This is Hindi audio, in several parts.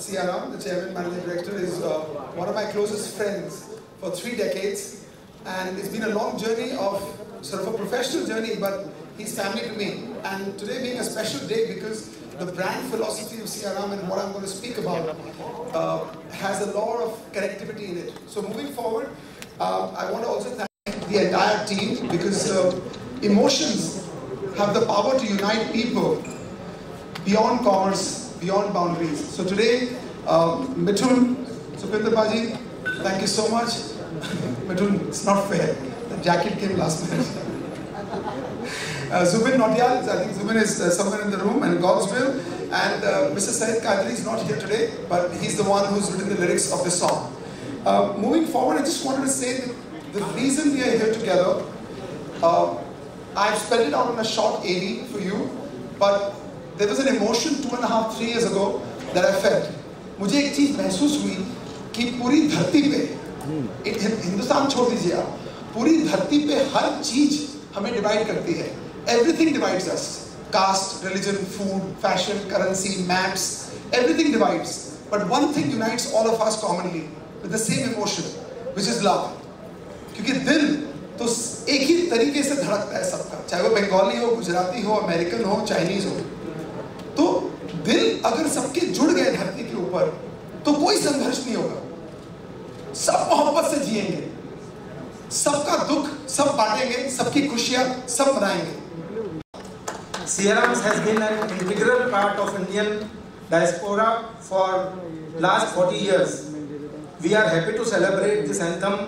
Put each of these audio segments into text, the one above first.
CRM, the chairman managing director, is uh, one of my closest friends for three decades, and it's been a long journey of sort of a professional journey, but he's family to me. And today being a special day because the brand philosophy of CRM and what I'm going to speak about uh, has a lot of connectivity in it. So moving forward, uh, I want to also thank the entire team because uh, emotions have the power to unite people beyond commerce, beyond boundaries. So today, um, Mithun, Baji, thank you so much. Mithun, it's not fair. The jacket came last minute. Uh, Zubin Nautiyal, I think Zubin is uh, somewhere in the room, and God's. And uh, Mr. Syed Kadri is not here today, but he's the one who's written the lyrics of the song. Uh, moving forward, I just wanted to say that the reason we are here together, uh, I've spelled it out in a short AD for you, but there was an emotion two and a half, three years ago that I felt. मुझे एक चीज़ महसूस हुई कि पूरी धरती पे हिंदुस्तान छोड़ दीजिए आप पूरी धरती पे हर चीज़ हमें डिवाइड करती है। Everything divides us caste religion food fashion currency maps everything divides but one thing unites all of us commonly with the same emotion which is love क्योंकि दिल तो एक ही तरीके से धड़कता है सबका चाहे वो बंगाली हो गुजराती हो अमेरिकन हो चाइनीज़ हो। दिल अगर सबके जुड़ गए धरती के ऊपर तो कोई संघर्ष नहीं होगा। सब मोहब्बत से जिएँगे। सबका दुख, सब बांटेंगे, सबकी खुशियाँ सब मनाएँगे। Siyaram's has been an integral part of Indian diaspora for last 40 years we are happy to celebrate this anthem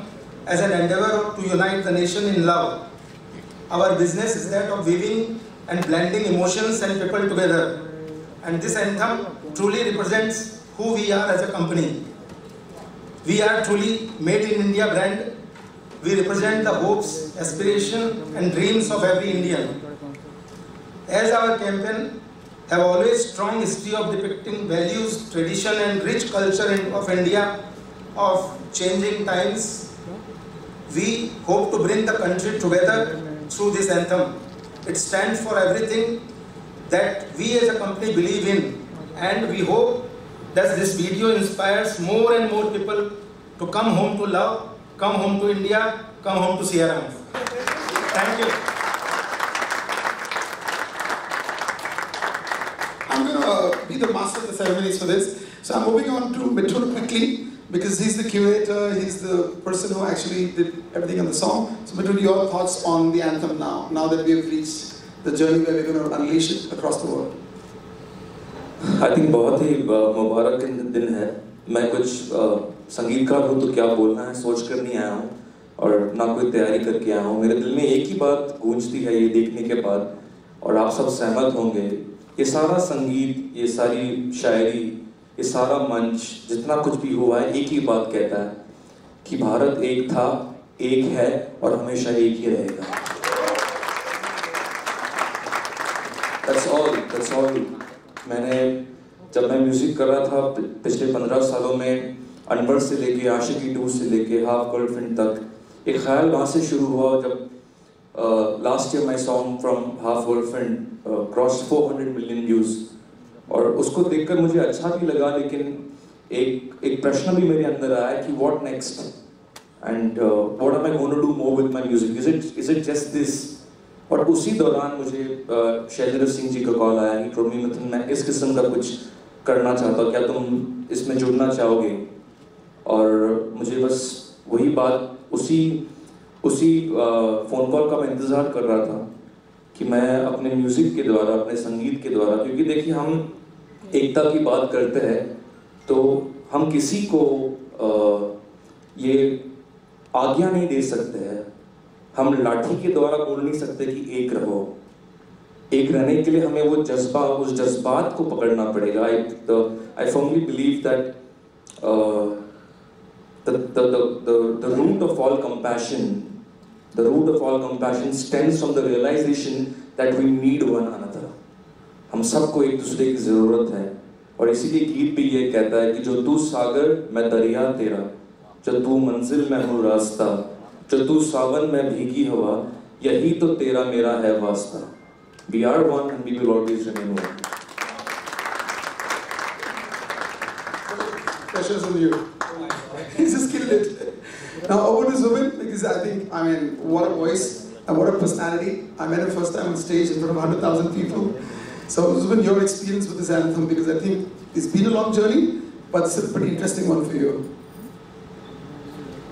as an endeavour to unite the nation in love our business is that of weaving and blending emotions and people together And this anthem truly represents who we are as a company. We are truly made in India brand. We represent the hopes, aspirations and dreams of every Indian. As our campaign have always strong history of depicting values, tradition and rich culture of India of changing times, we hope to bring the country together through this anthem. It stands for everything that we as a company believe in and we hope that this video inspires more and more people to come home to love, come home to India, come home to CRM. Thank you. I'm going to uh, be the master of the ceremonies for this. So I'm moving on to Mithun quickly because he's the curator, he's the person who actually did everything on the song. So Mithun, your thoughts on the anthem now, now that we have reached the journey where we're going to unleash it across the world. I think बहुत ही मुबारक दिन है। मैं कुछ संगीतकार हूँ तो क्या बोलना है, सोच कर नहीं आया हूँ और ना कोई तैयारी करके आया हूँ। मेरे दिल में एक ही बात गूंजती है ये देखने के बाद और आप सब सहमत होंगे, ये सारा संगीत, ये सारी शायरी, ये सारा मंच, जितना कुछ भी हुआ है, एक ही बात कहता है कि भारत एक था, एक है और हमेशा एक ही रहेगा। That's all, that's all. मैंने जब मैं म्यूज़िक कर रहा था पिछले पंद्रह सालों में अनवर से लेके आशिकी टू से लेके हाफ़ गर्लफ्रेंड तक एक ख्याल वहाँ से शुरू हुआ जब last year my song from Half Girlfriend cross 400 million views और उसको देखकर मुझे अच्छा भी लगा लेकिन एक एक प्रश्न भी मेरे अंदर आया कि what next and what am I gonna do more with my music is it is it just this और उसी दौरान मुझे शैलेंद्र सिंह जी का कॉल आया कि रोमी मिथुन मैं इस किस्म का कुछ करना चाहता हूँ क्या तुम इसमें जुड़ना चाहोगे? और मुझे बस वही बात उसी उसी फ़ोन कॉल का मैं इंतज़ार कर रहा था कि मैं अपने म्यूज़िक के द्वारा अपने संगीत के द्वारा क्योंकि देखिए हम एकता की बात करते हैं तो हम किसी को अ, ये आज्ञा नहीं दे सकते हैं। हम लाठी के द्वारा बोल नहीं सकते कि एक रहो। एक रहने के लिए हमें वो जज्बा उस जज्बात को पकड़ना पड़ेगा। I I firmly believe that the root of all compassion, the root of all compassion stems from the realization that we need one another. हम सबको एक दूसरे की ज़रूरत है। और इसीलिए गीत भी ये कहता है कि जो तू सागर मैं दरिया तेरा जो तू मंजिल में हूँ रास्ता जो तू सावन में भीगी हवा यही तो तेरा मेरा है वास्ता We are one and we will always remain one. Questions on you. He's just killed it. Now over to Zubin, because I think, I mean, what a voice and what a personality. I met him first time on stage in front of 100,000 people. So Zubin, your experience with this anthem, because I think it's been a long journey, but it's a pretty interesting one for you.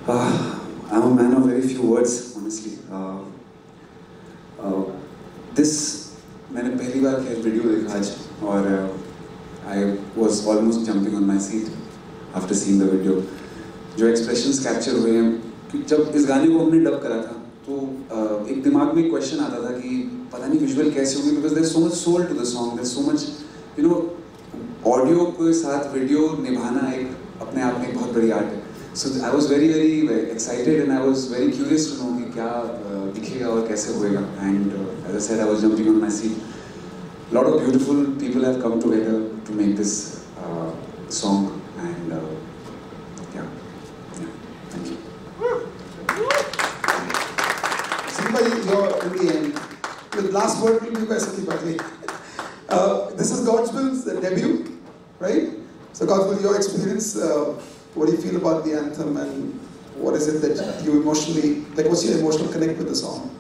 Uh, I'm a man of very few words, honestly. Uh, uh, this मैंने पहली बार खैर वीडियो देखा आज और I was almost jumping on my seat after seeing the video जो एक्सप्रेशंस कैप्चर हुए हैं कि जब इस गाने को हमने डब करा था तो uh, एक दिमाग में क्वेश्चन आता था कि पता नहीं विजुअल कैसे होंगे because there so much soul to the song there so much you know audio के साथ वीडियो निभाना एक अपने आप में एक बहुत बड़ी आर्ट है So I was very very excited and I was very curious to know कि क्या uh, दिखेगा और कैसे होएगा and as I said I was jumping on my seat lot of beautiful people have come together to make this uh, song and uh, yeah, yeah, thank you. Simpaji, you're in the end. The last word will be by Simpaji. Uh, this is God's Will's debut, right? So God's Will, your experience, uh, what do you feel about the anthem and what is it that you emotionally, like what's your emotional connect with the song?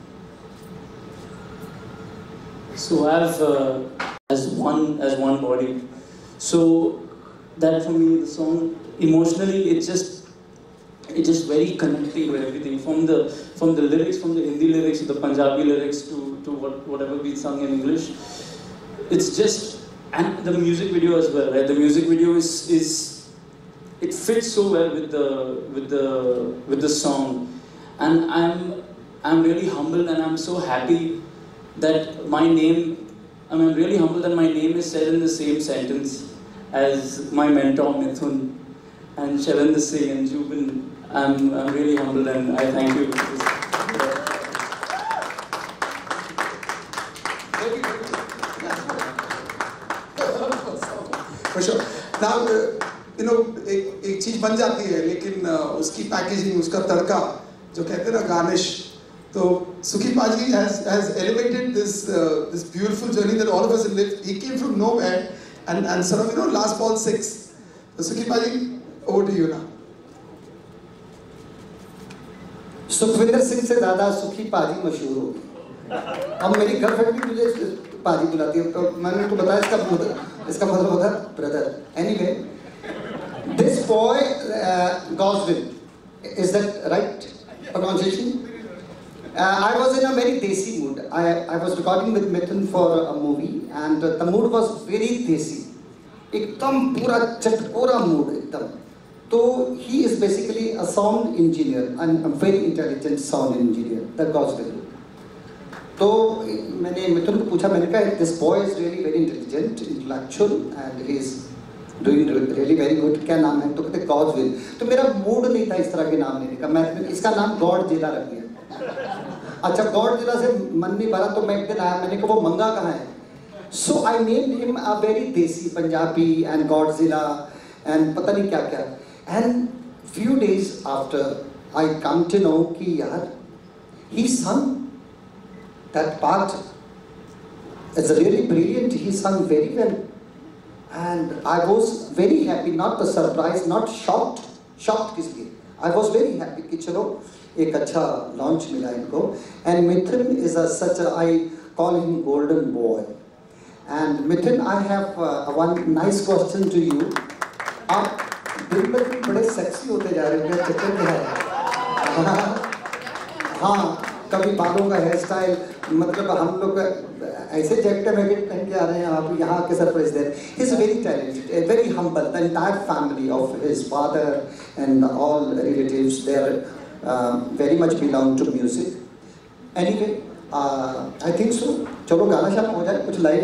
So I've uh, as one as one body. So that for me, the song emotionally, it's just it's just very connecting with everything from the from the lyrics, from the Hindi lyrics to the Punjabi lyrics to to what, whatever we sung in English. It's just and the music video as well. Right? The music video is is it fits so well with the with the with the song, and I'm I'm really humbled and I'm so happy that my name, I mean, I'm really humbled that my name is said in the same sentence as my mentor Mithun and Shavendra Singh and Jubin. I'm, I'm really humbled and I thank you. बन जाती है लेकिन उसकी पैकेजिंग उसका तड़का जो कहते हैं ना गार्निश तो Sukhi paaji has elevated this this beautiful journey that all of us live he came from nowhere and and sir you know last ball six तो सुखी पाजी ओवर टू यू ना सुखविंदर सिंह से दादा सुखी पाजी मशहूर हो अब मेरी गर्लफ्रेंड भी मुझे पाजी बुलाती है तो मैंने उनको बताया इसका मतलब इसका मतलब होता है brother anyway anyway, this boy Goswin is that right pronunciation Uh, I was in a very desi mood. I, I was recording with Mithun for a movie and the mood was very desi. एकदम पूरा चटकोरा मूड एकदम तो ही is basically a sound engineer and very intelligent sound engineer that goes तो मैंने मिथुन को पूछा मैंने कहा this boy is really very intelligent intellectual and he is doing really very good क्या नाम है? तो कहते गॉड विल तो मेरा मूड नहीं था इस तरह के नाम लेने का। मैं इसका नाम गॉड जिला रख दिया। अच्छा गॉड जिला से मन नहीं भरा तो मैं एक दिन आया, मैंने कहा, वो मंगा कहाँ है? So I name him a very desi Punjabi and Godzilla and पता नहीं क्या क्या and few days after I come to know कि यार he sung that part is really brilliant he sung very well and I was very happy not the surprise not shocked shocked किस लिए? आई वॉज़ वेरी हैप्पी कि चलो, एक अच्छा लॉन्च मिला इनको। And Mithun is a such I call him golden boy and Mithun I have one nice question to you आप दिन में दिन बड़े सेक्सी होते जा रहे हैं चक्कर क्या है? हाँ कभी बालों का हेयर स्टाइल मतलब हम लोग ऐसे जैकेट वैकेट पहन के आ रहे हैं आप यहाँ आके सरप्राइज़ दे रहे हैं। Is very talented very humble the entire family of his father and all relatives they are very much belong to music anyway I think so चलो गाना शाना हो जाए कुछ लाइव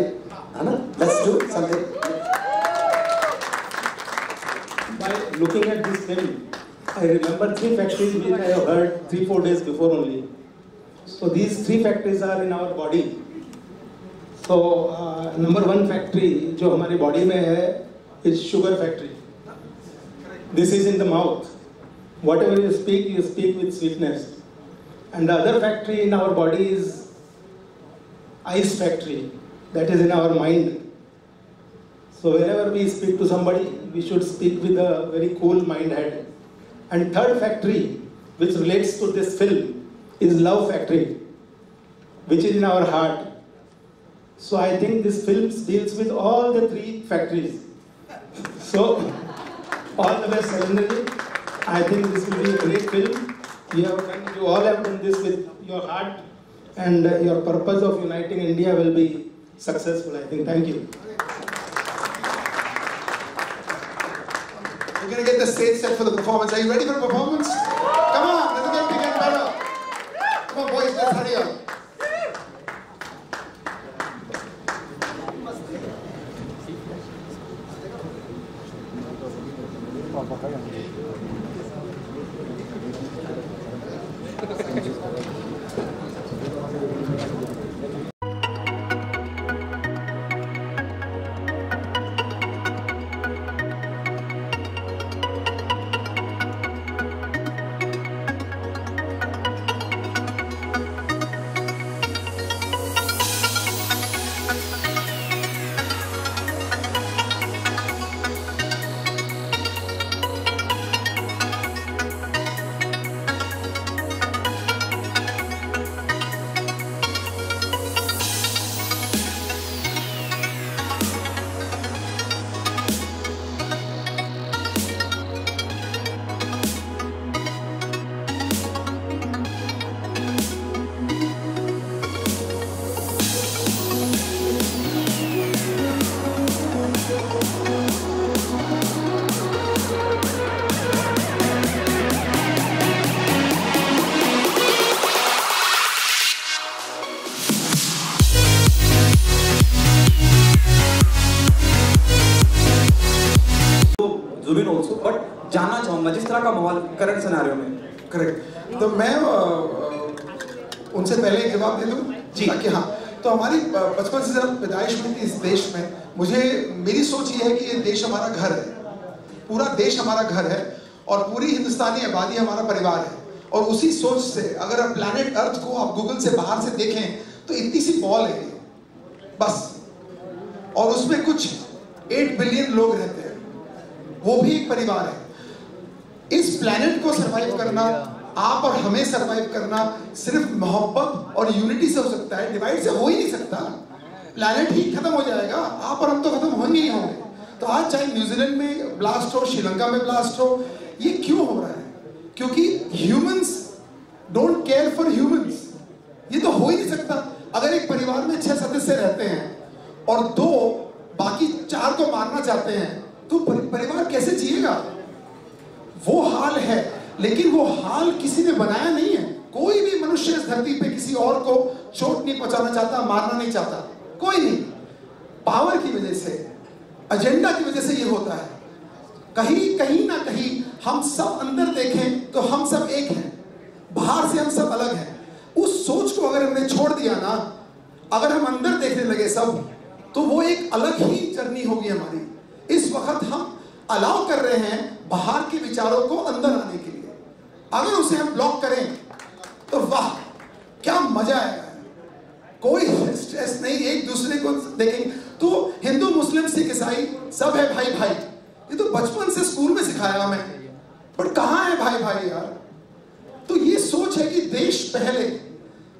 है ना? Let's do something By looking at this film, I remember three factories which I have heard three, four days before only. So these three factories are in our body. तो नंबर वन फैक्ट्री जो हमारी बॉडी में है is sugar factory this is in the mouth whatever you speak you speak with sweetness and the other factory in our body is ice factory that is in our mind so wherever we speak to somebody we should speak with a very cool mind head and third factory which relates to this film is love factory which is in our heart So I think this film deals with all the three factories. So all the best, Sarendra I think this will be a great film. You have you all have done this with your heart, and uh, your purpose of uniting India will be successful. I think. Thank you. We're gonna get the stage set for the performance. Are you ready for the performance? Come on, let's get bigger and better. Come on, boys, let's hurry up. Lampu. Zubin also but जानना चाहूँगा जिस तरह का माहौल करंट सिनारियो में। करेक्ट तो मैं उनसे पहले एक जवाब दे दूँ? जी। ताकि हाँ तो हमारी बचपन से जब पैदाइश हुई थी इस देश में। मुझे मेरी सोच ये है कि ये देश हमारा घर है। पूरा देश हमारा घर है और पूरी हिंदुस्तानी आबादी हमारा परिवार है। और उसी सोच से अगर आप प्लानट अर्थ को आप गूगल से बाहर से देखें तो इतनी सी बॉल है बस। और उसमें कुछ एट बिलियन लोग रहते हैं। वो भी एक परिवार है। इस प्लेनेट को सरवाइव करना, आप और हमें सरवाइव करना सिर्फ़ मोहब्बत और यूनिटी से हो सकता है। डिवाइड से हो ही नहीं सकता। प्लेनेट ही खत्म हो जाएगा। आप और हम तो खत्म होंगे ही होंगे। तो आज चाहे न्यूजीलैंड में ब्लास्ट हो श्रीलंका में ब्लास्ट हो, ये क्यों हो रहा है? क्योंकि humans don't care for humans ये तो हो ही नहीं सकता। अगर एक परिवार में छह सदस्य रहते हैं और दो बाकी चार को मारना चाहते हैं तो परि- परिवार कैसे जिएगा वो हाल है लेकिन वो हाल किसी ने बनाया नहीं है कोई भी मनुष्य इस धरती पे किसी और को चोट नहीं पहुंचाना चाहता, मारना नहीं चाहता। कोई नहीं। पावर की वजह से एजेंडा की वजह से ये होता है। कहीं कहीं ना कहीं हम सब अंदर देखें तो हम सब एक हैं। बाहर से हम सब अलग हैं। उस सोच को अगर हमने छोड़ दिया ना, अगर हम अंदर देखने लगे सब तो वो एक अलग ही जर्नी होगी हमारी। इस वक्त हम अलाउ कर रहे हैं बाहर के विचारों को अंदर आने के लिए। अगर उसे हम ब्लॉक करें तो वाह! क्या मज़ा आएगा? कोई स्ट्रेस नहीं, एक दूसरे को देखेंगे। तो हिंदू, मुस्लिम, सिख, ईसाई, सब है भाई भाई। ये तो बचपन से स्कूल में सिखाया हमें पर कहाँ है भाई भाई यार? तो ये सोच है कि देश पहले,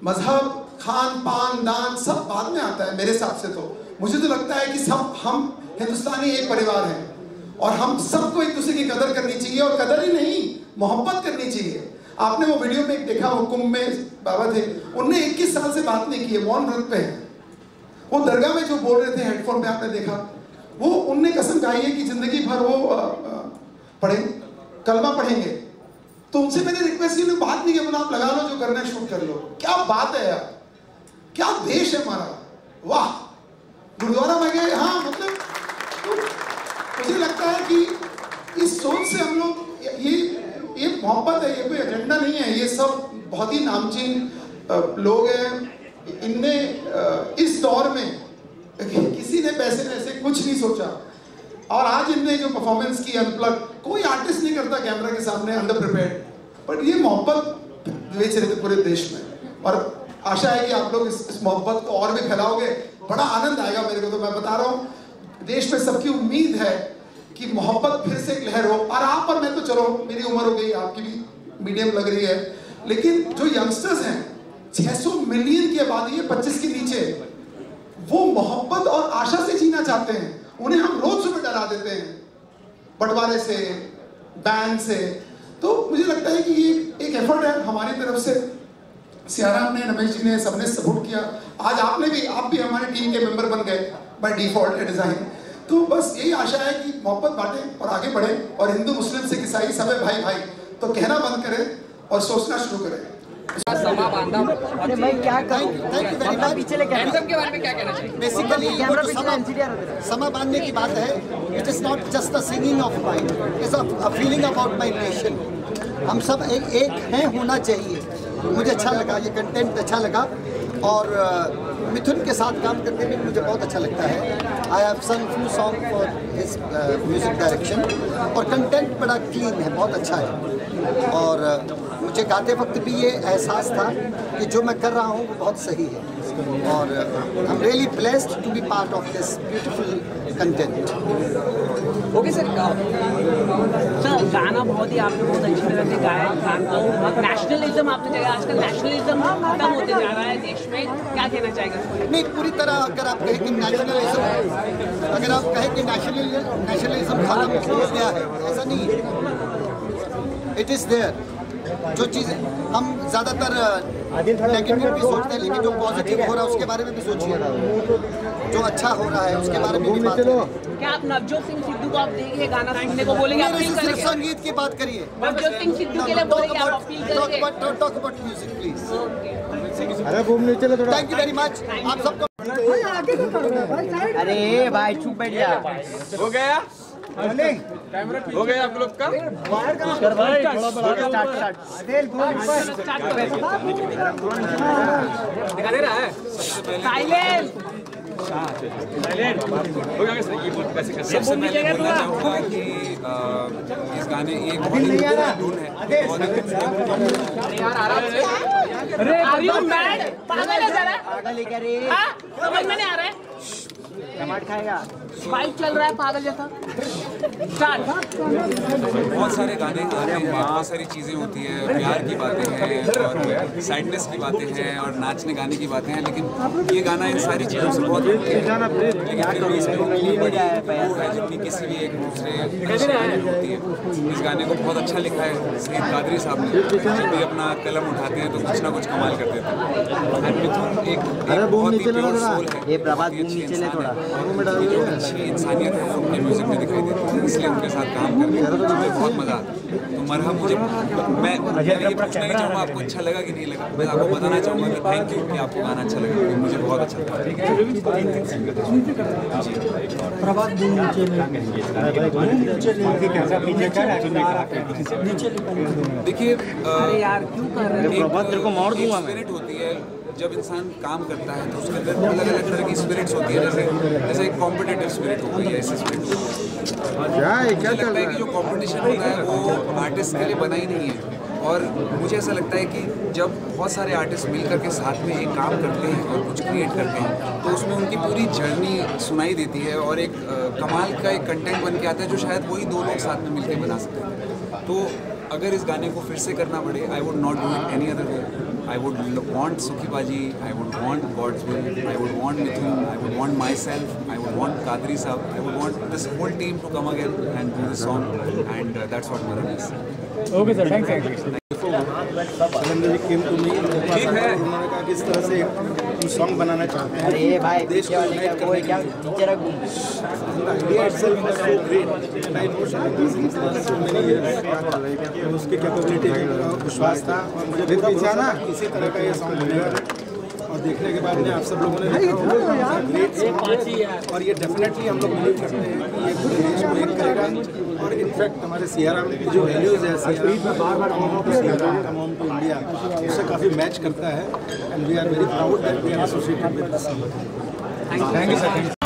मज़हब, खान पान, दान, सब बाद में आता है मेरे हिसाब से तो। मुझे तो लगता है कि सब हम हिंदुस्तानी एक परिवार है। और हम सबको एक दूसरे की कदर करनी चाहिए और कदर ही नहीं, मोहब्बत करनी चाहिए। आपने वो वीडियो में एक देखा, वो कुंभ में बाबा थे, उनने 21 साल से बात नहीं की है, मौन व्रत पे। वो दरगाह में जो बोल रहे थे हेडफोन पे आपने देखा, वो उनने कसम खाई है कि ज़िंदगी भर वो पढ़े, कलमा पढ़ेंगे। तो उनसे मैंने रिक्वेस्ट की बात नहीं की बोला, आप लगा लो जो करना है शूट कर लो। क्या बात है यार। क्या देश है हमारा। वाह। गुरुद्वारा में गए हाँ मतलब तो मुझे लगता है कि इस सोच से हम लोग, ये ये मोहब्बत है, ये कोई एजेंडा सब बहुत ही नामचीन लोग हैं। इनने इस दौर में किसी ने पैसे में से कुछ नहीं सोचा। और आज इनने जो परफॉर्मेंस की अनप्लग कोई आर्टिस्ट नहीं करता कैमरा के सामने अंडर प्रिपेयर्ड बट ये मोहब्बत बेच रहे थे पूरे देश में। और आशा है कि आप लोग इस, इस मोहब्बत को और भी फैलाओगे। बड़ा आनंद आएगा मेरे को तो मैं बता रहा हूँ। देश में सबकी उम्मीद है कि मोहब्बत फिर से एक लहर हो। और आप और मैं तो चलो मेरी उम्र हो गई आपकी भी मीडियम लग रही है। लेकिन जो यंगस्टर्स हैं 600 मिलियन की आबादी है 25 के नीचे वो मोहब्बत और आशा से जीना चाहते हैं। उन्हें हम रोज सुबह डरा देते हैं। बंटवारे से, बैन से। तो मुझे लगता है कि ये एक एफर्ट है हमारी तरफ़ से। सियाराम ने, रमेश जी ने, सबने सपोर्ट किया। आज आपने भी, आप भी हमारी टीम के मेंबर बन गए बाय डिफ़ॉल्ट डिज़ाइन तो बस यही आशा है कि मोहब्बत बांटें और आगे बढ़े और हिंदू, मुस्लिम, सिख, ईसाई सब भाई भाई तो कहना बंद करें। और सोचना शुरू करें। अरे मैं क्या कहूँ थैंक यू वेरी मच पीछे लेके एंथम के बारे में क्या कहना चाहिए? बेसिकली समा समा बांधने की बात है it is not just the singing of mind is a feeling about my nation हम सब एक एक हैं होना चाहिए। मुझे अच्छा लगा ये कंटेंट अच्छा लगा। और मिथुन के साथ काम करके भी मुझे बहुत अच्छा लगता है। I have sung few song for his music direction और कंटेंट बड़ा क्लीन है, बहुत अच्छा है। और मुझे गाते वक्त भी ये एहसास था कि जो मैं कर रहा हूँ वो बहुत सही है। और I am really blessed to be part of this beautiful content okay sir गाना बहुत ही आपने बहुत अच्छी तरह से गाया गाना और नेशनलिज्म आपने जगह आजकल नेशनलिज्म खत्म होते जा रहा है देश में। क्या कहना चाहेगा नहीं पूरी तरह अगर आप कहें कि नेशनलिज्म अगर आप कहें कि नेशनल नेशनलिज्म खत्म हो गया है ऐसा नहीं है। इट इज़ देयर जो चीज़ हम ज़्यादातर नेगेटिव भी सोचते हैं लेकिन जो पॉजिटिव हो रहा है उसके बारे में भी सोचिए। जो अच्छा हो रहा है उसके बारे में भी बात क्या आप नवजोत सिंह सिद्धू को आप देखिए गाना सुनने को बोलेंगे अपील करेंगे? संगीत की बात करिए। नवजोत सिंह सिद्धू के लिए बोलेंगे आप अपील करेंगे। टॉक अबाउट म्यूज़िक प्लीज़ अरे घूमने चलो थोड़ा। थैंक यू वेरी मच आप सबको अरे भाई चुप बैठ जा। हो गया? हो गया आप लोग का? दिखा दे रहा है हो सबसे पहले बोलना चाहूँगा कि इस गाने एक बहुत ही धुन है बहुत ही आर यू मैड पागल है जरा पागल है। क्या रे हाँ? समझ में नहीं आ रहा है। टमाटर खाएगा। बाइक चल रहा है पागल जैसा। बहुत सारे गाने आते हैं बहुत सारी चीज़ें होती है प्यार की बातें हैं और सैडनेस की बातें हैं और नाचने गाने की बातें हैं लेकिन ये गाना इन सारी चीज़ों से बहुत लेकिन इसमें वो है जितनी किसी भी एक दूसरे होती है। इस गाने को बहुत अच्छा लिखा है सईद कादरी साहब ने। जब भी अपना कलम उठाते हैं तो कुछ ना कुछ कमाल कर देते हैं। बहुत ही प्योर सोल है बहुत ही अच्छी इंसानियत है अपने म्यूज़िक में दिखाई देती है। इसलिए उनके साथ काम करके मुझे बहुत मज़ा आता है। तो मरहम मुझे मैं मैं ये पूछना नहीं चाहूँगा आपको अच्छा लगा कि नहीं लगा। मैं आपको बताना चाहूँगा कि थैंक यू कि आपको गाना अच्छा लगा। क्योंकि मुझे बहुत अच्छा लगा। देखिए अरे यार क्यों कर रहे हो? तेरे को मार दूँगा मैं स्पिरिट होती है। जब इंसान काम करता है तो उसके अंदर अलग अलग तरह की स्पिरिट्स होती है जैसे जैसे एक कॉम्पिटेटिव स्पिरिट हो गई है ऐसी स्पिरिट क्या है? क्या चल रहा है कि जो कॉम्पिटिशन होता है वो आर्टिस्ट के लिए बना ही नहीं है। और मुझे ऐसा लगता है कि जब बहुत सारे आर्टिस्ट मिल करके साथ में एक काम करते हैं और कुछ क्रिएट करते हैं तो उसमें उनकी पूरी जर्नी सुनाई देती है और एक कमाल का एक कंटेंट बन के आता है जो शायद वही दो लोग साथ में मिलकर बना सकते हैं। तो अगर इस गाने को फिर से करना पड़े I would not do it any other way I would want Sukhi paaji I would want god's will I would want Mithun I would want myself I would want Qadri sahab I would want this whole team to come again and do this song and that's what mother is okay sir thanks ji किम तुम्हें ठीक है। उन्होंने कहा कि इस तरह से हम सॉन्ग बनाना चाहते हैं। अरे भाई देश को यूनाइट करने क्या टीचर है India itself was so great and I so many years तो उसकी कैपेबिलिटी का विश्वास था। और मुझे भी भरोसा इसी तरह का ये सॉन्ग बनेगा? देखने के बाद में आप सब लोगों ने ग्रेट और ये डेफिनेटली हम लोग बिलीव करते हैं कि ये पूरे देश को एक करेगा और इनफैक्ट हमारे सियारा की जो वैल्यूज़ है टू इंडिया उससे काफ़ी मैच करता है। And we are very proud that we are associated with thank you sir